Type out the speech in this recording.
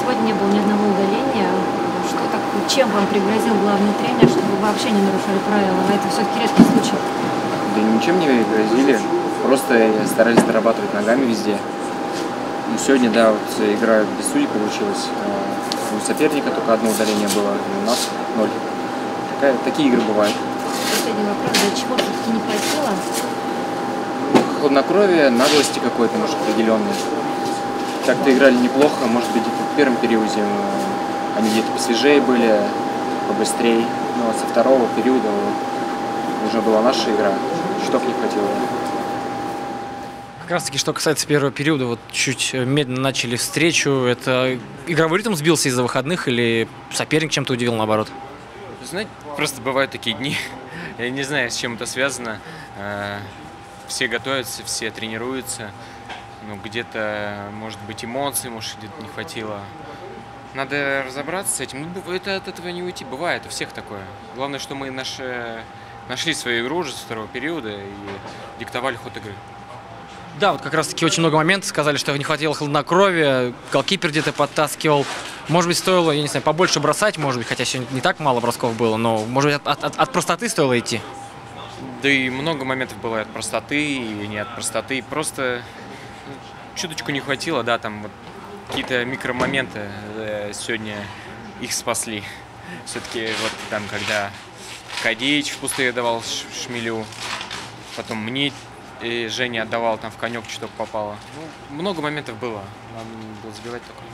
Сегодня не было ни одного удаления. Что так, чем вам пригрозил главный тренер, чтобы вы вообще не нарушали правила? Это все-таки редкий случай. Да ничем не грозили. Просто старались дорабатывать ногами везде. Ну, сегодня, да, вот игра без судей получилась. А У соперника только одно удаление было, и у нас ноль. Такая, такие игры бывают. Последний вопрос. Для чего все-таки не хватило? Хладнокровие, наглости какой-то, может, определенной. Так-то играли неплохо, может быть, первом периоде э, они где-то посвежее были, побыстрее. Но со второго периода уже была наша игра. Чуток не хватило. Как раз таки, что касается первого периода, вот чуть медленно начали встречу. Это игровой ритм сбился из-за выходных или соперник чем-то удивил наоборот? Знаете, просто бывают такие дни. Я не знаю, с чем это связано. Э, Все готовятся, все тренируются. Ну, где-то, может быть, эмоций, может, где-то не хватило. Надо разобраться с этим. Ну, это от этого не уйти. Бывает, у всех такое. Главное, что мы наши, нашли свою игру уже со второго периода и диктовали ход игры. Да, вот как раз таки очень много моментов сказали, что не хватило хладнокровия, голкипер где-то подтаскивал. Может быть, стоило, я не знаю, побольше бросать, может быть, хотя сегодня не так мало бросков было, но, может быть, от, от- от простоты стоило идти. Да и много моментов было и от простоты, и не от простоты. Просто чуточку не хватило, да, там вот какие-то микромоменты э, сегодня их спасли. Все-таки вот там, когда Кадеич в пустые давал Шмелю, потом мне и Женя отдавал, там в конек чуток попало. Ну, много моментов было. Надо было забивать такое.